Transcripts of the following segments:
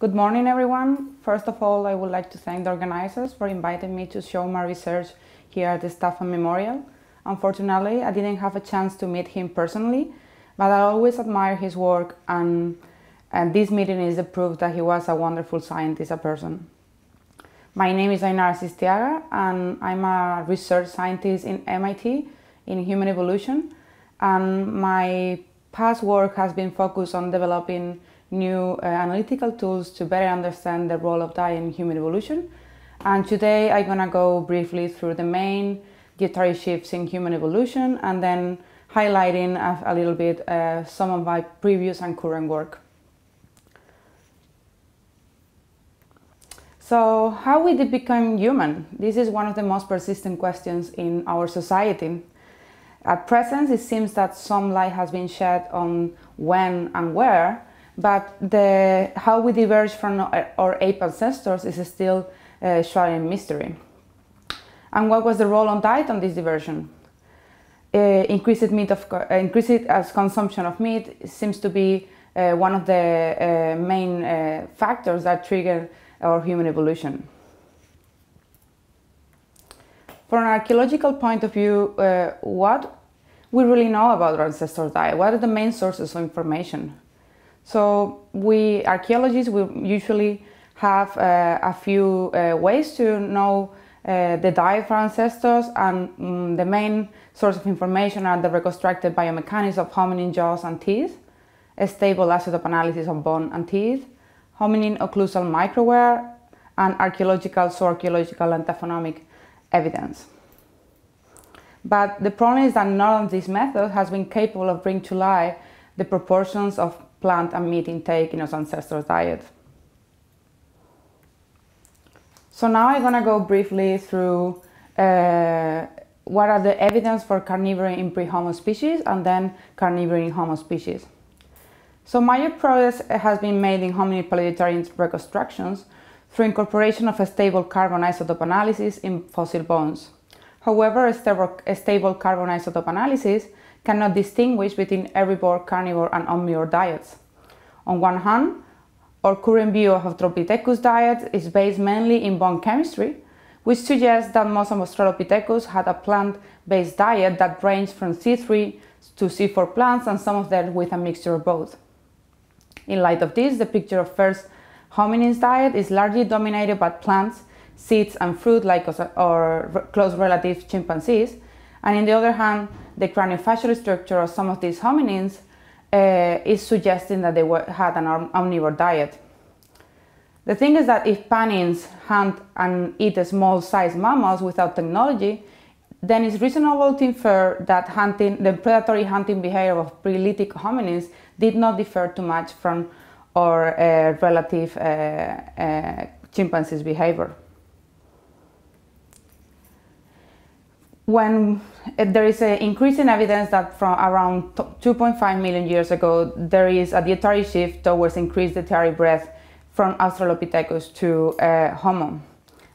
Good morning, everyone. First of all, I would like to thank the organizers for inviting me to show my research here at the Staffan Memorial. Unfortunately, I didn't have a chance to meet him personally, but I always admire his work and, and this meeting is the proof that he was a wonderful scientist, a person. My name is Ainara Sistiaga and I'm a research scientist in MIT in human evolution and my past work has been focused on developing new uh, analytical tools to better understand the role of diet in human evolution. And today I'm gonna go briefly through the main dietary shifts in human evolution and then highlighting a, a little bit uh, some of my previous and current work. So how we did become human? This is one of the most persistent questions in our society. At present, it seems that some light has been shed on when and where, but the, how we diverge from our ape ancestors is still uh, shrouded in mystery. And what was the role on diet on this diversion? Uh, increased meat of uh, increased as consumption of meat seems to be uh, one of the uh, main uh, factors that trigger our human evolution. From an archaeological point of view, what we really know about our ancestral diet? What are the main sources of information? So we archaeologists we usually have uh, a few uh, ways to know uh, the diet of our ancestors and um, the main source of information are the reconstructed biomechanics of hominin jaws and teeth, a stable isotope analysis of bone and teeth, hominin occlusal microwear, and archaeological, zooarchaeological and taphonomic evidence. But the problem is that none of these methods has been capable of bringing to light the proportions of plant and meat intake in our ancestors' diet. So now I'm gonna go briefly through uh, what are the evidence for carnivory in pre-Homo species and then carnivory in Homo species. So major progress has been made in hominid paleodietary reconstructions through incorporation of a stable carbon isotope analysis in fossil bones. However, a stable carbon isotope analysis cannot distinguish between herbivore, carnivore and omnivore diets. On one hand, our current view of Australopithecus diet is based mainly in bone chemistry, which suggests that most of Australopithecus had a plant-based diet that ranged from C3 to C4 plants and some of them with a mixture of both. In light of this, the picture of first hominins diet is largely dominated by plants, seeds and fruit like our close relative chimpanzees, and in the other hand, the craniofacial structure of some of these hominins uh, is suggesting that they were, had an omnivore diet. The thing is that if panins hunt and eat small-sized mammals without technology, then it's reasonable to infer that hunting, the predatory hunting behavior of Paleolithic hominins did not differ too much from our uh, relative uh, uh, chimpanzees' behavior. When there is increasing evidence that from around 2.5 million years ago, there is a dietary shift towards increased dietary breadth from Australopithecus to uh, Homo.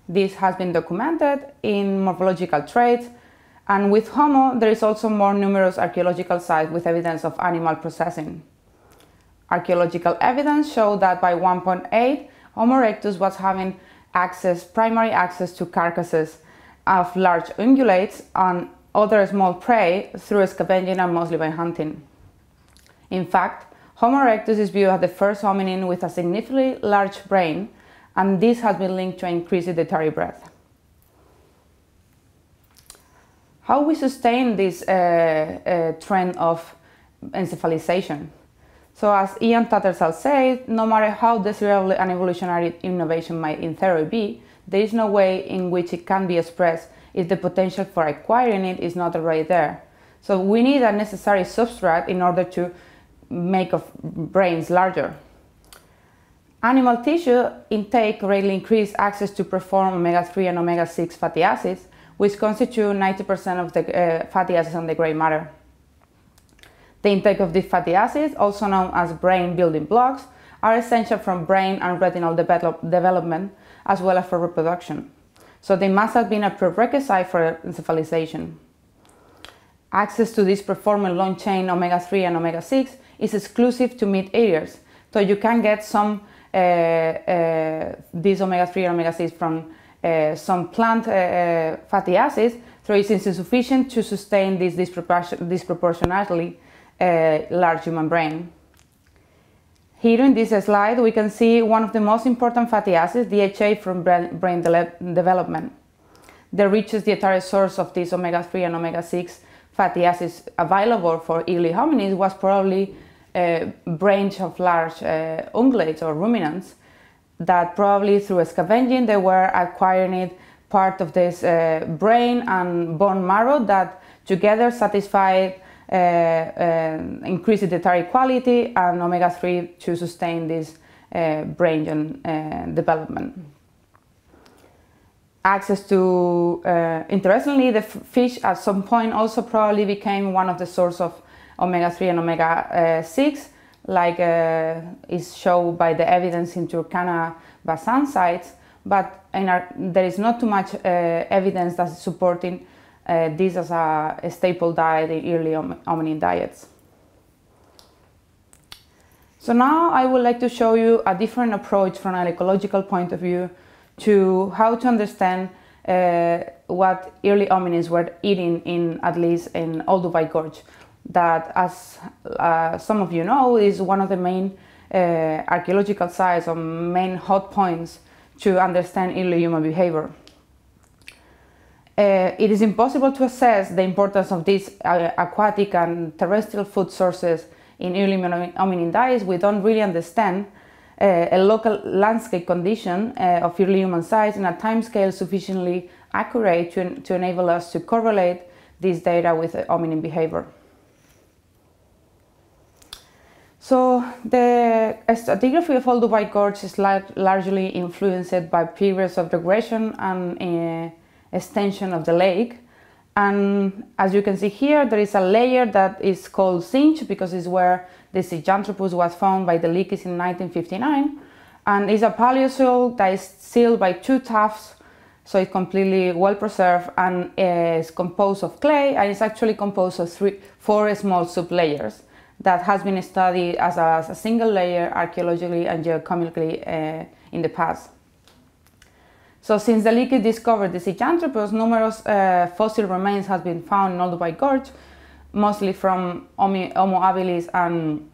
This has been documented in morphological traits, and with Homo, there is also more numerous archaeological sites with evidence of animal processing. Archaeological evidence showed that by 1.8, Homo erectus was having access, primary access to carcasses of large ungulates and other small prey through scavenging and mostly by hunting. In fact, Homo erectus is viewed as the first hominin with a significantly large brain, and this has been linked to increased dietary breadth. How we sustain this uh, uh, trend of encephalization? So as Ian Tattersall said, no matter how desirable an evolutionary innovation might in theory be, there is no way in which it can be expressed if the potential for acquiring it is not already there. So we need a necessary substrate in order to make of brains larger. Animal tissue intake greatly increased access to perform omega-3 and omega-6 fatty acids, which constitute 90% of the uh, fatty acids on the gray matter. The intake of these fatty acids, also known as brain building blocks, are essential for brain and retinal develop development as well as for reproduction. So they must have been a prerequisite for encephalization. Access to this performing long-chain omega-3 and omega-6 is exclusive to meat eaters, so you can get some uh, uh, these omega-3 and omega-6 from uh, some plant fatty acids, so it's insufficient to sustain this disproportionately large human brain. Here in this slide, we can see one of the most important fatty acids, DHA, from brain de development. The richest dietary source of these omega-3 and omega-6 fatty acids available for early hominids was probably a branch of large uh, ungulates or ruminants that probably through scavenging they were acquiring it part of this uh, brain and bone marrow that together satisfied uh, uh, increased dietary quality and omega-3 to sustain this uh, brain development. Access to, uh, interestingly, the fish at some point also probably became one of the source of omega-3 and omega-6, like uh, is shown by the evidence in Turkana Basin sites, but our, there is not too much uh, evidence that's supporting uh, this as a, a, staple diet in early hominin diets. So now I would like to show you a different approach from an ecological point of view to how to understand uh, what early hominids were eating in at least in Olduvai Gorge that as uh, some of you know is one of the main uh, archaeological sites or main hot points to understand early human behavior. Uh, it is impossible to assess the importance of these uh, aquatic and terrestrial food sources in early hominin diets. We don't really understand uh, a local landscape condition uh, of early human sites in a timescale sufficiently accurate to, to enable us to correlate this data with hominin behavior. So the stratigraphy of Olduvai Gorge is largely influenced by periods of regression and uh, extension of the lake. And as you can see here, there is a layer that is called Zinj because it's where the Zinjanthropus was found by the Leakeys in 1959. And it's a paleosoil that is sealed by two tuffs, so it's completely well preserved and is composed of clay and it's actually composed of three, four small sublayers that has been studied as a, as a single layer archaeologically and geochemically uh, in the past. So since the Leakey discovered the Zinjanthropus, numerous uh, fossil remains have been found in Olduvai Gorge, mostly from Homo habilis and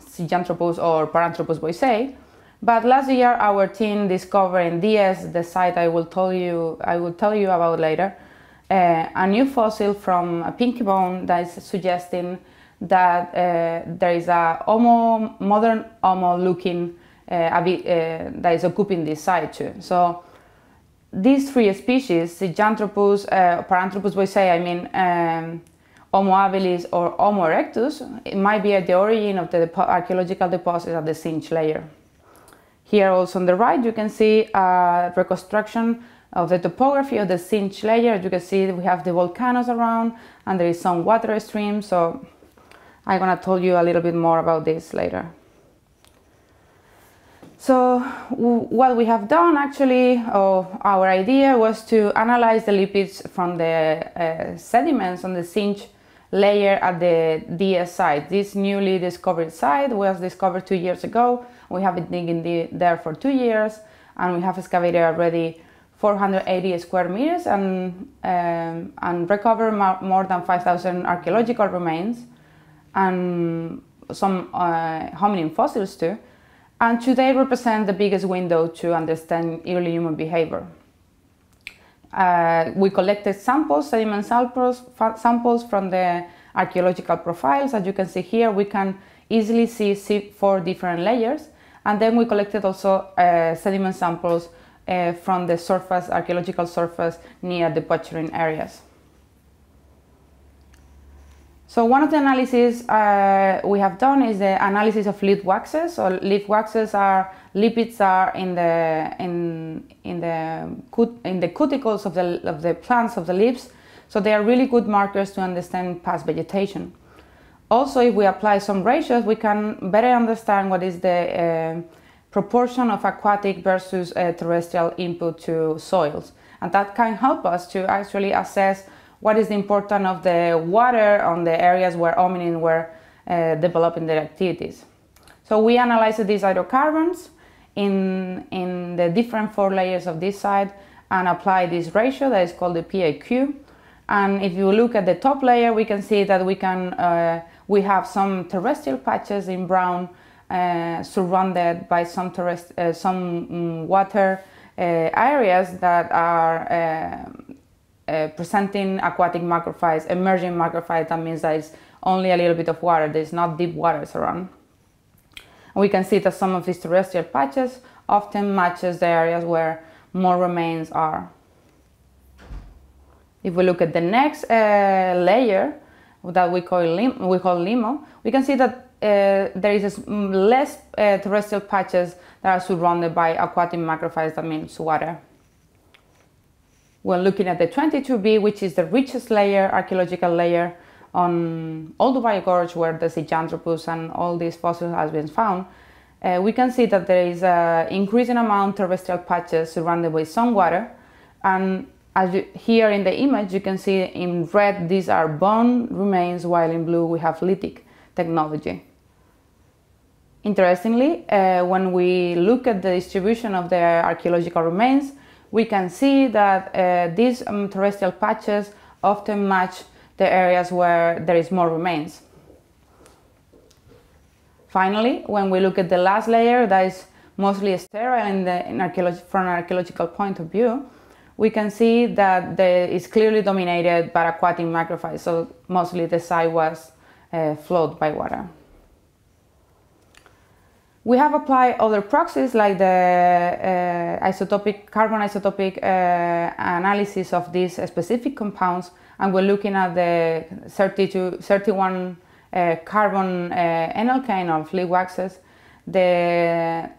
Zinjanthropus or Paranthropus boisei. But last year, our team discovered in DS, the site I will tell you, I will tell you about later, uh, a new fossil from a pinky bone that is suggesting that uh, there is a homo, modern homo looking uh, uh, that is occupying this site too. So these three species, the uh, Paranthropus boisei, I mean um, Homo habilis or Homo erectus, it might be at the origin of the depo archaeological deposits at the Zinj layer. Here also on the right you can see a reconstruction of the topography of the Zinj layer. As you can see that we have the volcanoes around and there is some water streams. So I'm gonna tell you a little bit more about this later. So what we have done actually, or our idea was to analyze the lipids from the uh, sediments on the Zinj layer at the DS site. This newly discovered site was discovered two years ago. We have been digging the, there for two years and we have excavated already 480 square meters and, um, and recovered more than 5,000 archaeological remains and some uh, hominin fossils too, and today represent the biggest window to understand early human behavior. Uh, we collected samples, sediment samples, samples from the archaeological profiles. As you can see here, we can easily see, four different layers. And then we collected also uh, sediment samples uh, from the surface, archaeological surface near the butchering areas. So one of the analyses uh, we have done is the analysis of leaf waxes. So leaf waxes are lipids are in the in in the in the cuticles of the of the plants of the leaves. So they are really good markers to understand past vegetation. Also, if we apply some ratios, we can better understand what is the uh, proportion of aquatic versus uh, terrestrial input to soils, and that can help us to actually assess what is the importance of the water on the areas where hominin were uh, developing their activities. So we analyzed these hydrocarbons in, in the different four layers of this side and apply this ratio that is called the PIQ. And if you look at the top layer, we can see that we can uh, we have some terrestrial patches in brown uh, surrounded by some, uh, some um, water uh, areas that are uh, presenting aquatic macrophytes, emerging macrophytes. That means that it's only a little bit of water. There's not deep waters around. And we can see that some of these terrestrial patches often matches the areas where more remains are. If we look at the next uh, layer that we call, lim we call LIMO, we can see that uh, there is less uh, terrestrial patches that are surrounded by aquatic macrophytes, that means water. When looking at the 22B, which is the richest layer, archaeological layer, on Olduvai Gorge, where the Zinjanthropus and all these fossils has been found, uh, we can see that there is an increasing amount of terrestrial patches surrounded by some water. And as you, here in the image, you can see in red, these are bone remains, while in blue, we have lithic technology. Interestingly, uh, when we look at the distribution of the archaeological remains, we can see that uh, these um, terrestrial patches often match the areas where there is more remains. Finally, when we look at the last layer that is mostly sterile in the, in from an archaeological point of view, we can see that it's clearly dominated by aquatic macrophytes, so mostly the site was uh, flowed by water. We have applied other proxies like the uh, isotopic carbon isotopic uh, analysis of these specific compounds and we're looking at the 32, 31 uh, carbon uh, n-alkane of leaf waxes, the,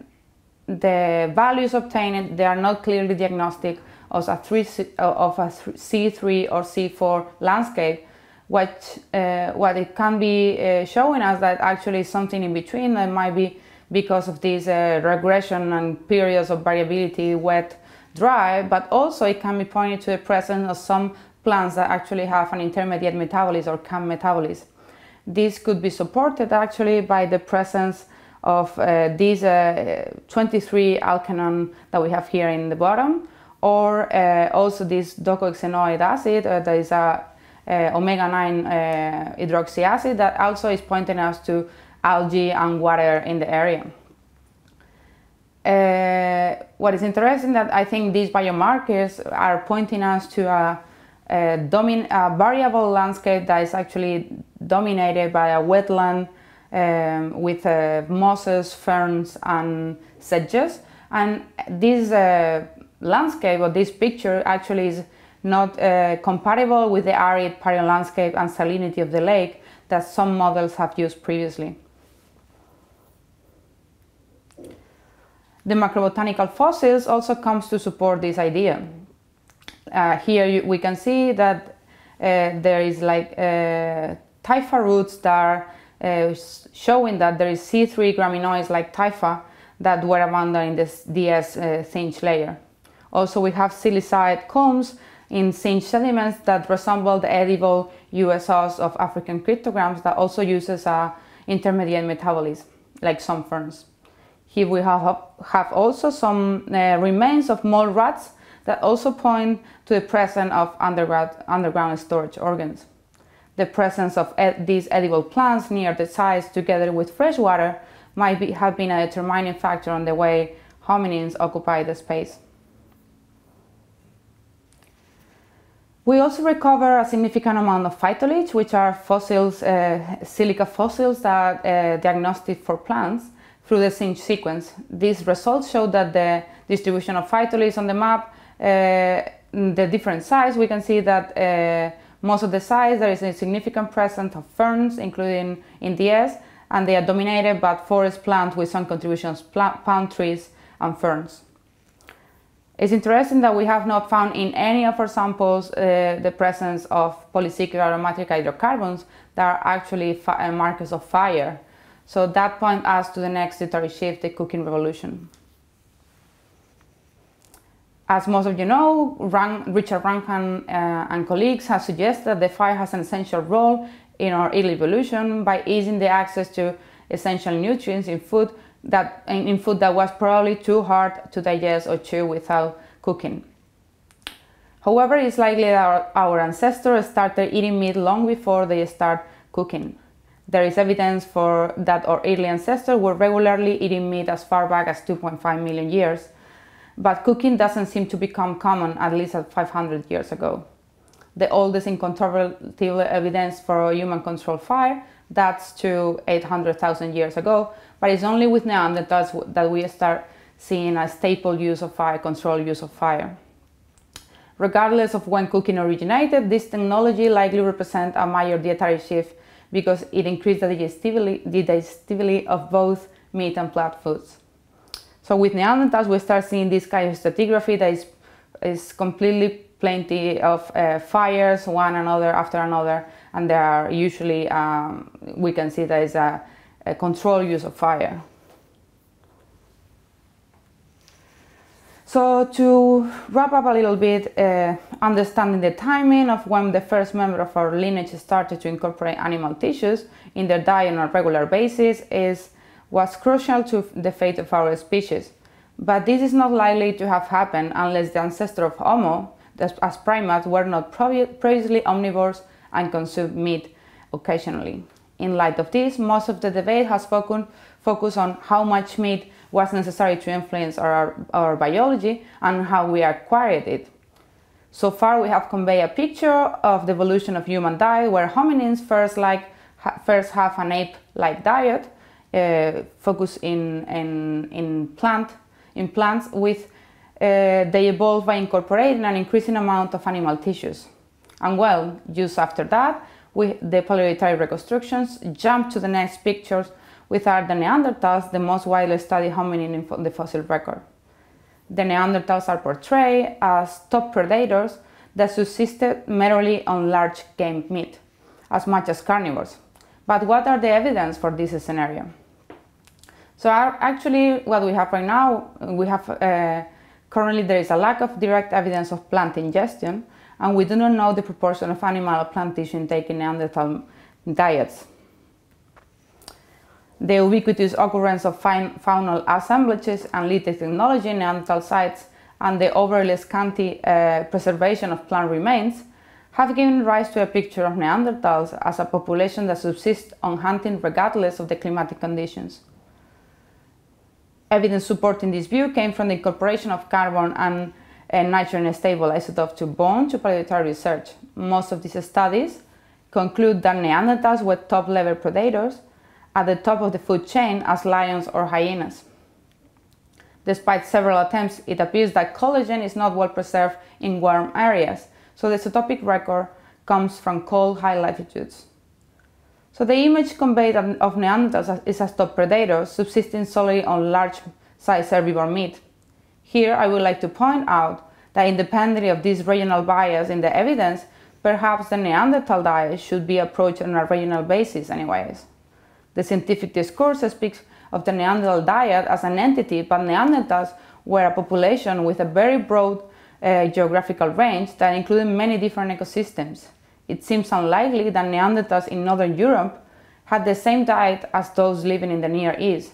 the values obtained, they are not clearly diagnostic of a, three, of a C3 or C4 landscape, which, uh, what it can be uh, showing us that actually something in between that might be because of this uh, regression and periods of variability, wet, dry, but also it can be pointed to the presence of some plants that actually have an intermediate metabolism or CAM metabolism. This could be supported actually by the presence of uh, these uh, 23 alkanon that we have here in the bottom, or uh, also this docosahexaenoic acid uh, that is a uh, omega-9 uh, hydroxy acid that also is pointing us to algae and water in the area. what is interesting that I think these biomarkers are pointing us to a a, a variable landscape that is actually dominated by a wetland um, with uh, mosses, ferns, and sedges. And this uh, landscape or this picture actually is not uh, compatible with the arid parian landscape and salinity of the lake that some models have used previously. The macrobotanical fossils also comes to support this idea. Uh, here you, we can see that uh, there is like uh, typha roots that are uh, showing that there is C3 graminoids like typha that were abundant in this DS uh, layer. Also we have silicide combs in Zinj sediments that resemble the edible USOs of African cryptogams that also uses a intermediate metabolism like some ferns. Here we have, have also some uh, remains of mole rats that also point to the presence of underground, underground storage organs. The presence of ed these edible plants near the sites together with fresh water might be, have been a determining factor on the way hominins occupy the space. We also recover a significant amount of phytoliths, which are fossils, uh, silica fossils that uh, diagnostic for plants through the Zinj sequence. These results show that the distribution of phytoliths on the map uh, the different size, we can see that uh, most of the size there is a significant presence of ferns, including in the DS, and they are dominated by forest plants with some contributions, palm trees and ferns. It's interesting that we have not found in any of our samples uh, the presence of polycyclic aromatic hydrocarbons that are actually uh, markers of fire. So that points us to the next dietary shift, the cooking revolution. As most of you know, Richard Wrangham uh, and colleagues have suggested that the fire has an essential role in our early evolution by easing the access to essential nutrients in food that in, in food that was probably too hard to digest or chew without cooking. However, it's likely that our, our, ancestors started eating meat long before they start cooking. There is evidence for that our early ancestors were regularly eating meat as far back as 2.5 million years, but cooking doesn't seem to become common at least at 500 years ago. The oldest incontrovertible evidence for human controlled fire that's to 800,000 years ago, but it's only with Neanderthals that we start seeing a staple use of fire, controlled use of fire. Regardless of when cooking originated, this technology likely represents a major dietary shift because it increased the digestibility, of both meat and plant foods. So with Neanderthals, we start seeing this kind of stratigraphy that is, is completely plenty of uh, fires, one another after another, and there are usually, um, we can see there is a, a controlled use of fire. So to wrap up a little bit, uh, understanding the timing of when the first member of our lineage started to incorporate animal tissues in their diet on a regular basis is was crucial to the fate of our species. But this is not likely to have happened unless the ancestor of Homo, as primates, were not previously omnivores and consumed meat occasionally. In light of this, most of the debate has focused on how much meat was necessary to influence our, our biology and how we acquired it. So far, we have conveyed a picture of the evolution of human diet, where hominins first, like, first have an ape-like diet, uh, focus in, in, in, plant, in plants, with uh, they evolve by incorporating an increasing amount of animal tissues. And well, just after that, we, the paleolithic reconstructions jump to the next pictures are the Neanderthals, the most widely studied hominin in the fossil record. The Neanderthals are portrayed as top predators that subsisted merely on large game meat, as much as carnivores. But what are the evidence for this scenario? So actually, what we have right now, we have uh, currently there is a lack of direct evidence of plant ingestion, and we do not know the proportion of animal or plant tissue intake in Neanderthal diets the ubiquitous occurrence of faunal assemblages and lithic technology in Neanderthal sites and the overly scanty uh, preservation of plant remains have given rise to a picture of Neanderthals as a population that subsists on hunting regardless of the climatic conditions. Evidence supporting this view came from the incorporation of carbon and uh, nitrogen stable isotopes to bone to paleolithic research. Most of these studies conclude that Neanderthals were top level predators at the top of the food chain as lions or hyenas. Despite several attempts, it appears that collagen is not well preserved in warm areas, so the isotopic record comes from cold high latitudes. So the image conveyed of Neanderthals is as top predators subsisting solely on large-sized herbivore meat. Here I would like to point out that independently of this regional bias in the evidence, perhaps the Neanderthal diet should be approached on a regional basis anyways. The scientific discourse speaks of the Neanderthal diet as an entity, but Neanderthals were a population with a very broad uh, geographical range that included many different ecosystems. It seems unlikely that Neanderthals in Northern Europe had the same diet as those living in the Near East.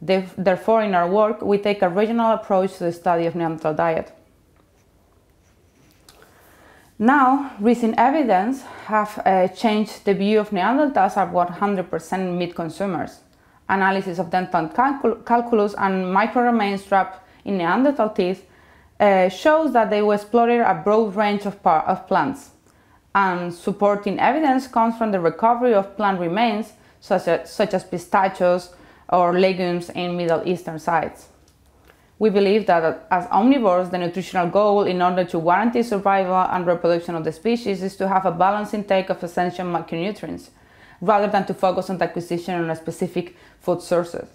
Therefore, in our work, we take a regional approach to the study of Neanderthal diet. Now, recent evidence have uh, changed the view of Neanderthals as 100% meat consumers. Analysis of dental calcul calculus and micro remains trapped in Neanderthal teeth uh, shows that they explored a broad range of, of plants. And supporting evidence comes from the recovery of plant remains such as, such as pistachios or legumes in Middle Eastern sites. We believe that as omnivores, the nutritional goal in order to guarantee survival and reproduction of the species is to have a balanced intake of essential macronutrients, rather than to focus on the acquisition of specific food sources.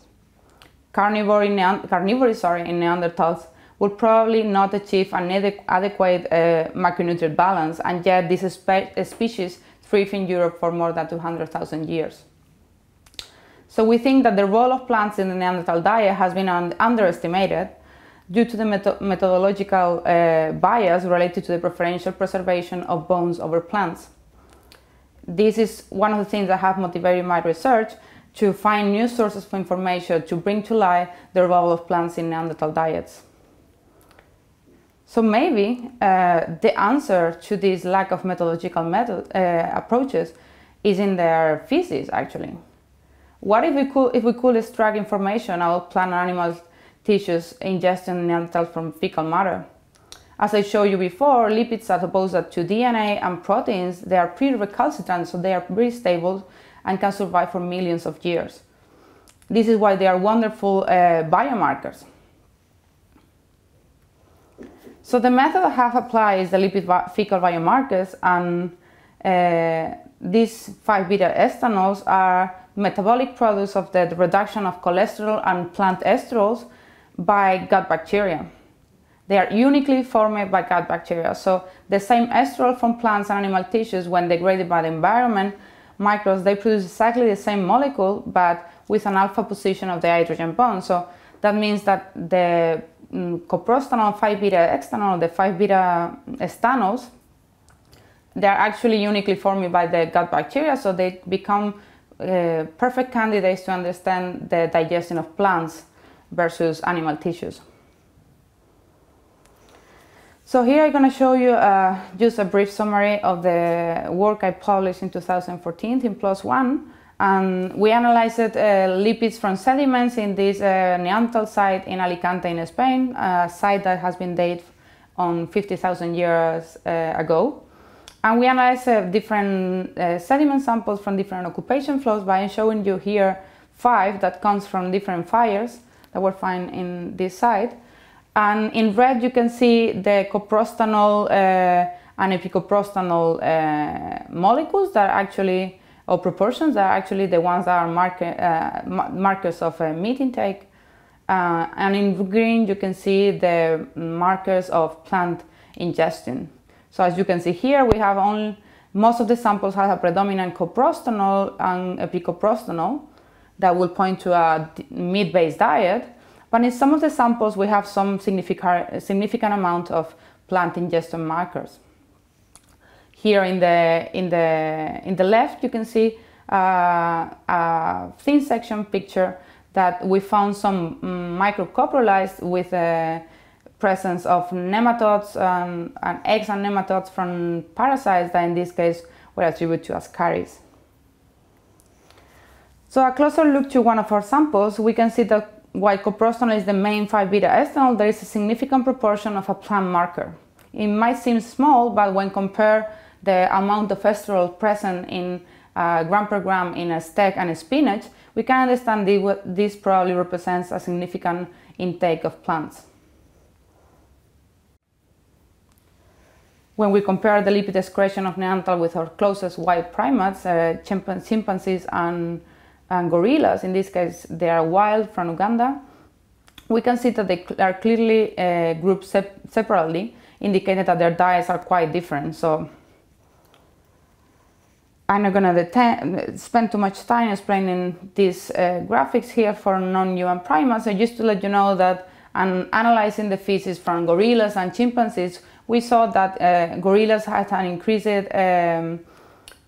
Carnivore in, carnivore, sorry, in Neanderthals would probably not achieve an adequate uh, macronutrient balance, and yet this spe species thrived in Europe for more than 200,000 years. So we think that the role of plants in the Neanderthal diet has been un underestimated due to the methodological uh, bias related to the preferential preservation of bones over plants. This is one of the things that have motivated my research to find new sources of information to bring to light the role of plants in Neanderthal diets. So maybe uh, the answer to this lack of methodological method uh, approaches is in their feces actually. What if we could if we could extract information about plant and animal tissues ingesting Neanderthals from fecal matter? As I showed you before, lipids are opposed to DNA and proteins, they are pre-recalcitrant, so they are very stable and can survive for millions of years. This is why they are wonderful uh, biomarkers. So the method I have applied is the lipid fecal biomarkers and uh, these 5-beta estanols are metabolic products of the reduction of cholesterol and plant esterols by gut bacteria. They are uniquely formed by gut bacteria. So the same esterol from plants and animal tissues when degraded by the environment microbes, they produce exactly the same molecule but with an alpha position of the hydrogen bond. So that means that the mm, coprostanol 5-beta extanol, the 5-beta stanols, they are actually uniquely formed by the gut bacteria, so they become uh, perfect candidates to understand the digestion of plants versus animal tissues. So here I'm going to show you uh, just a brief summary of the work I published in 2014 in PLOS ONE and we analyzed uh, lipids from sediments in this uh, Neanderthal site in Alicante in Spain, a site that has been dated on 50,000 years uh, ago. And we analyzed uh, different uh, sediment samples from different occupation flows by showing you here five that comes from different fires that were found in this site. And in red you can see the coprostanol uh, and epicoprostanol molecules that are actually or proportions that are actually the ones that are uh, markers of uh, meat intake. Uh, and in green you can see the markers of plant ingestion. So as you can see here we have only most of the samples have a predominant coprostanol and epicoprostanol that will point to a meat-based diet. But in some of the samples we have some significant, significant amount of plant ingestion markers. Here in the, in the, in the left, you can see uh, a thin section picture that we found some um, microcoprolites with the presence of nematodes um, and eggs and nematodes from parasites that in this case were attributed to Ascaris. So a closer look to one of our samples, we can see that while coprostanol is the main 5-beta estanol, there is a significant proportion of a plant marker. It might seem small, but when compared the amount of esterol present in uh, gram per gram in a steak and a spinach, we can understand this probably represents a significant intake of plants. When we compare the lipid excretion of Neanderthal with our closest wild primates, uh, chimpanzees and, and gorillas, in this case they are wild from Uganda, we can see that they are clearly uh, grouped sep separately, indicating that their diets are quite different. So I'm not going to spend too much time explaining these uh, graphics here for non-human primates. So just to let you know that and analyzing the feces from gorillas and chimpanzees, we saw that uh, gorillas had an increased um,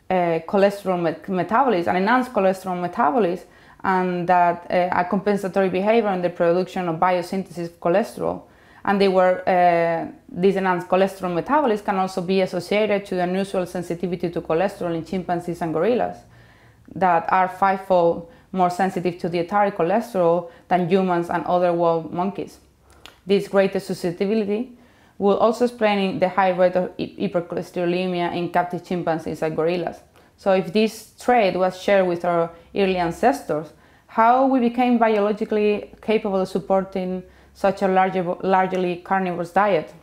uh, cholesterol met metabolism, an enhanced cholesterol metabolism, and that uh, a compensatory behavior in the production of biosynthesis of cholesterol and they were uh, these enhanced cholesterol metabolism can also be associated to the unusual sensitivity to cholesterol in chimpanzees and gorillas that are fivefold more sensitive to dietary cholesterol than humans and other wild monkeys. This greater susceptibility will also explain the high rate of hypercholesterolemia in captive chimpanzees and gorillas. So if this trait was shared with our early ancestors, how we became biologically capable of supporting such a large, largely carnivorous diet?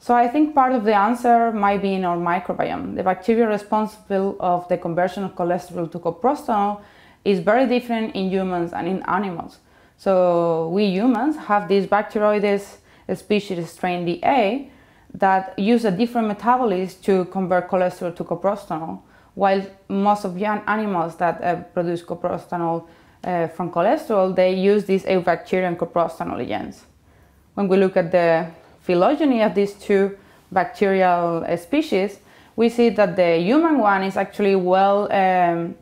So I think part of the answer might be in our microbiome. The bacteria responsible of the conversion of cholesterol to coprostanol is very different in humans and in animals. So we humans have these Bacteroides species strain D8 that use a different metabolism to convert cholesterol to coprostanol, while most of young animals that uh, produce coprostanol uh, from cholesterol, they use these Eubacterium coprostanoligenes. When we look at the phylogeny of these two bacterial uh, species, we see that the human one is actually well um,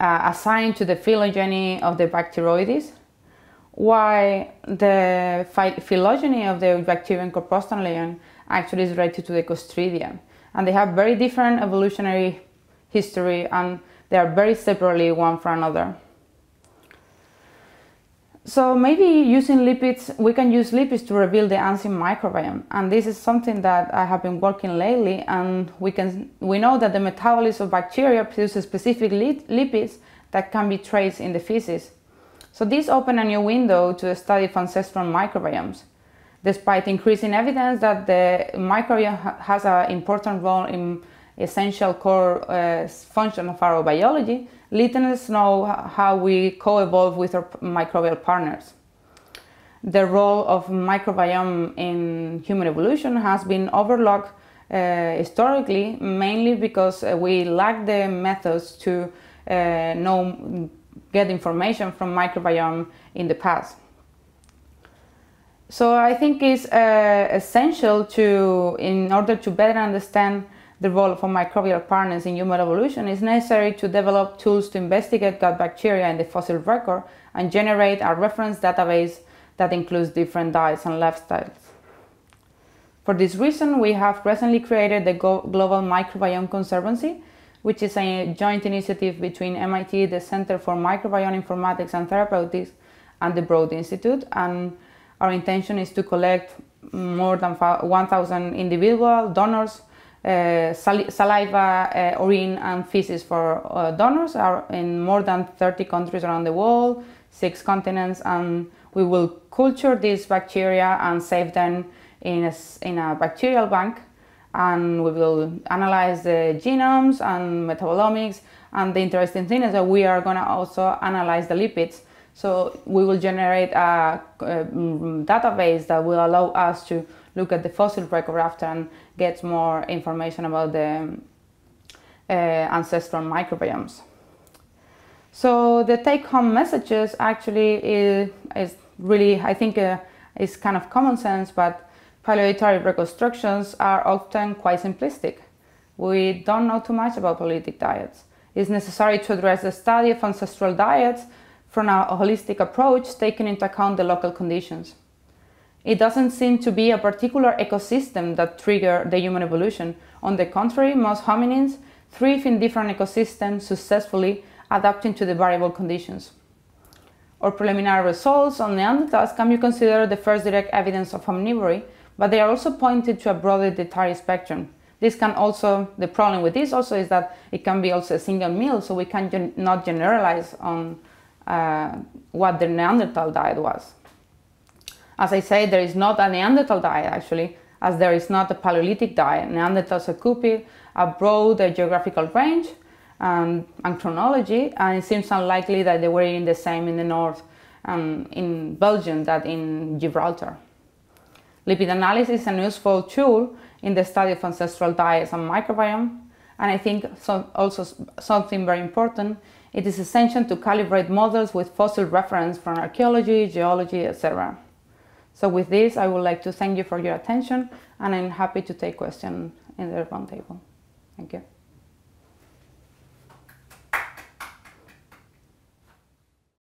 uh, assigned to the phylogeny of the Bacteroides, while the phylogeny of the Bacterium corpuscularium actually is related to the Clostridium. And they have very different evolutionary history and they are very separately one from another. So maybe using lipids, we can use lipids to reveal the ancient microbiome. And this is something that I have been working lately. And we can we know that the metabolism of bacteria produces specific lipids that can be traced in the feces. So this opened a new window to the study of ancestral microbiomes. Despite increasing evidence that the microbiome has an important role in essential core uh, function of our biology, listeners know how we co-evolve with our microbial partners. The role of microbiome in human evolution has been overlooked uh, historically, mainly because uh, we lack the methods to uh, know, get information from microbiome in the past. So I think it's uh, essential to, in order to better understand the role of microbial partners in human evolution, it's necessary to develop tools to investigate gut bacteria in the fossil record and generate a reference database that includes different diets and lifestyles. For this reason, we have recently created the Global Microbiome Conservancy, which is a joint initiative between MIT, the Center for Microbiome Informatics and Therapeutics, and the Broad Institute. And our intention is to collect more than 1,000 individual donors uh, saliva, uh, urine, and feces for uh, donors are in more than 30 countries around the world, six continents, and we will culture these bacteria and save them in a, in a bacterial bank. And we will analyze the genomes and metabolomics. And the interesting thing is that we are going to also analyze the lipids. So we will generate a, a database that will allow us to look at the fossil record after and get more information about the uh, ancestral microbiomes. So the take-home messages actually is, is, really, I think, uh, is kind of common sense, but paleodietary reconstructions are often quite simplistic. We don't know too much about Paleolithic diets. It's necessary to address the study of ancestral diets from a holistic approach, taking into account the local conditions. It doesn't seem to be a particular ecosystem that triggered the human evolution. On the contrary, most hominins thrive in different ecosystems successfully adapting to the variable conditions. Our preliminary results on Neanderthals can be considered the first direct evidence of omnivory, but they are also pointed to a broader dietary spectrum. This can also, the problem with this also is that it can be also a single meal, so we can gen not generalize on uh, what the Neanderthal diet was. As I say, there is not a Neanderthal diet actually, as there is not a Paleolithic diet. Neanderthals occupied a broad geographical range and, and, chronology, and it seems unlikely that they were in the same in the north um, in Belgium that in Gibraltar. Lipid analysis is a useful tool in the study of ancestral diets and microbiome, and I think so, also something very important, it is essential to calibrate models with fossil reference from archaeology, geology, etc. So with this, I would like to thank you for your attention and I'm happy to take questions in the roundtable. Thank you.